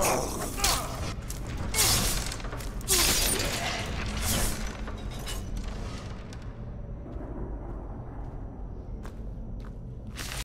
Oh.